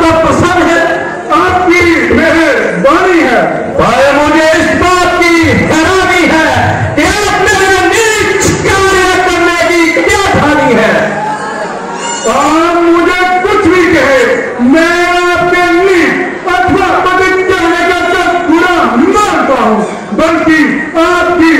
کا پسند ہے آپ کی مہربانی ہے۔ بھائی مجھے اس بات کی حیرانی ہے کہ آپ نے میرے نیچ کاریہ کرنے کی کیا ٹھانی ہے؟ آپ مجھے کچھ بھی کہے میں آپ کے نیچ اتھوا پتن کرنے کا سب گناہ مانتا ہوں بلکہ آپ کی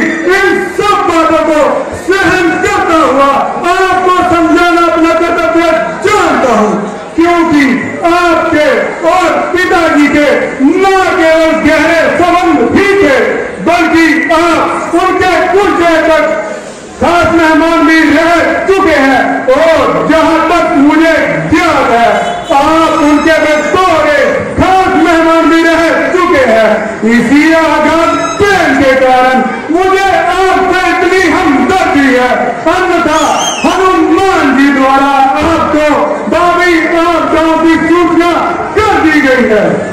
پور جو تک خاص مہمان بھی رہ چکے ہیں اور جہاں تک مجھے یاد ہے، آپ ان کے بطور خاص مہمان بھی رہ چکے ہیں۔ اسی آغاز پین کے قارن مجھے آپ سے اتنی ہمدردی ہے۔ انتہا ہنمان جی دوارا، آپ کو بابی آپ گاؤں کی سوچنا کر دی گئی ہے۔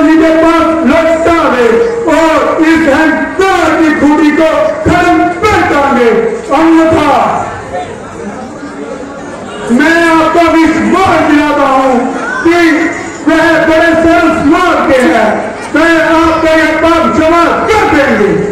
جی کے پاس لگتا ہے اور اس ہنکار کی خوبی کو قدم پر ٹانگے انتہا میں آپ کو وشوار دلاتا ہوں کہ وہ بڑے سرسوار کے ہیں میں آپ کو یہ پاک جمع کر دیں گے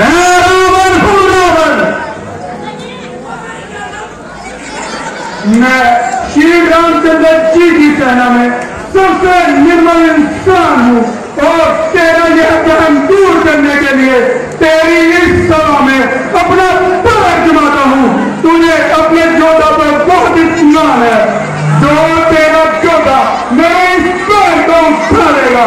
راون ہوں راون میں شری رام چندر جی کی سینا میں سب سے نرمل انسان ہوں اور تیرا یہ بہن دور کرنے کے لیے تیری اس سوا میں اپنا پار جماتا ہوں۔ تجھے اپنے جوتا پر بہت اطمینان ہے۔ جو تیرا جوتا میرے اس پیر کو اٹھا لے گا۔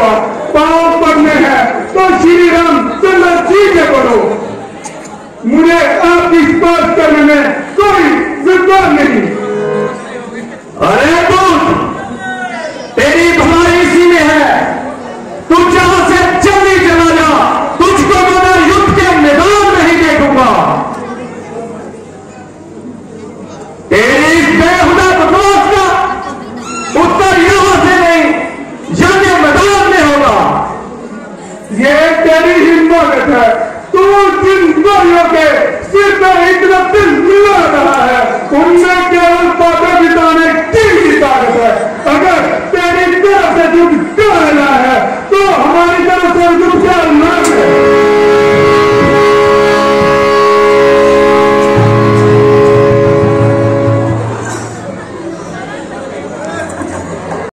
ہوگا پاؤں پڑھنے ہیں، تو شری رام چندر جی ٹھیک ہے بڑھو مجھے آپ کی بات کرنے میں کوئی ضرورت نہیں۔